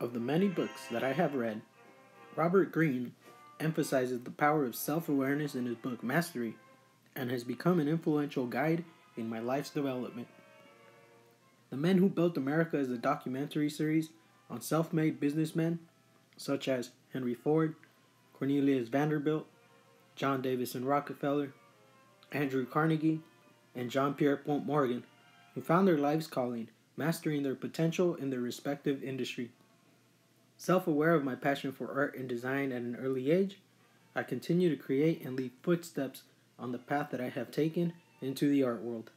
Of the many books that I have read, Robert Greene emphasizes the power of self awareness in his book Mastery and has become an influential guide in my life's development. The Men Who Built America is a documentary series on self made businessmen such as Henry Ford, Cornelius Vanderbilt, John Davison Rockefeller, Andrew Carnegie, and John Pierpont Morgan, who found their life's calling mastering their potential in their respective industry. Self aware of my passion for art and design at an early age, I continue to create and leave footsteps on the path that I have taken into the art world.